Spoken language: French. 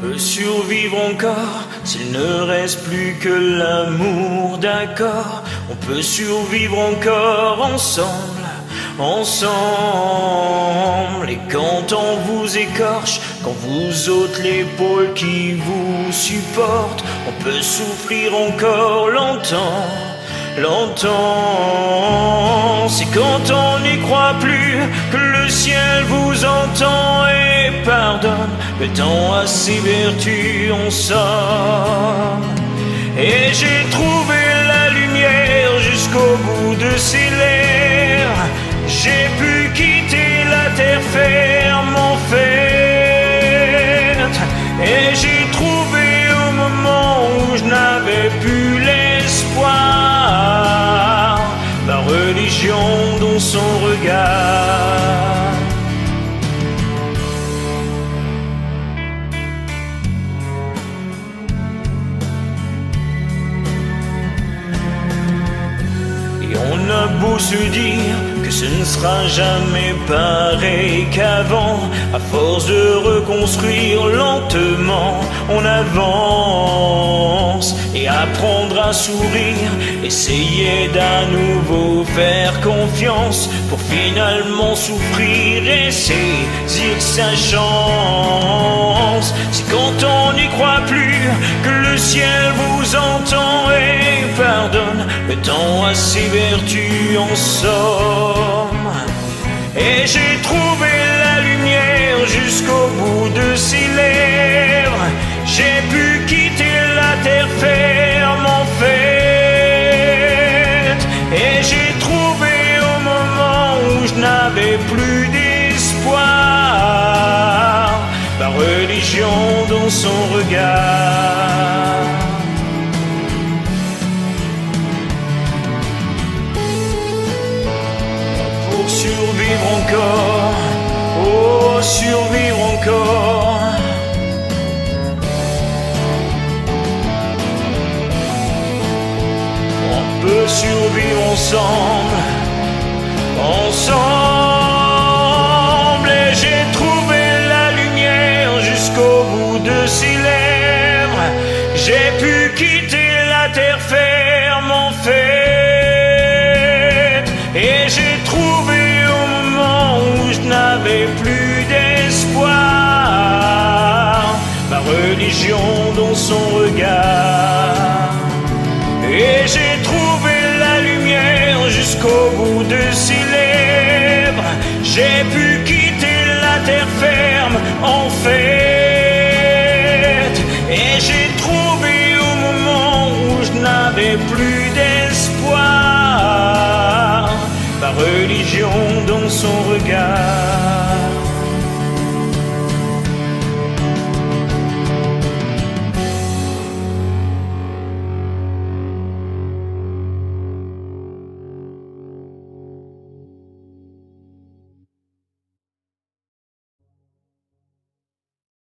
peut survivre encore s'il ne reste plus que l'amour, d'accord On peut survivre encore ensemble, ensemble. Et quand on vous écorche, quand vous ôte l'épaule qui vous supporte, on peut souffrir encore longtemps, longtemps. C'est quand on n'y croit plus que le ciel vous entend Le temps a ses vertus, on sort. Et j'ai trouvé la lumière jusqu'au bout de ses lèvres. J'ai pu quitter la terre ferme en. Et j'ai trouvé au moment où je n'avais plus l'espoir la religion dans son regard. A beau se dire que ce ne sera jamais pareil qu'avant, à force de reconstruire lentement, on avance et apprendre à sourire, essayer d'à nouveau faire confiance pour finalement souffrir et saisir sa chance. Temps a ses vertus en somme. Et j'ai trouvé la lumière jusqu'au bout de ses lèvres. J'ai pu quitter la terre ferme en fait. Et j'ai trouvé au moment où je n'avais plus d'espoir la religion dans son regard. Survivre ensemble, ensemble. Et j'ai trouvé la lumière jusqu'au bout de ses lèvres. J'ai pu quitter la terre ferme en fait. Et j'ai trouvé au moment où je n'avais plus d'espoir ma religion J'ai pu quitter la terre ferme en fait. Et j'ai trouvé au moment où je n'avais plus d'espoir ma religion dans son regard.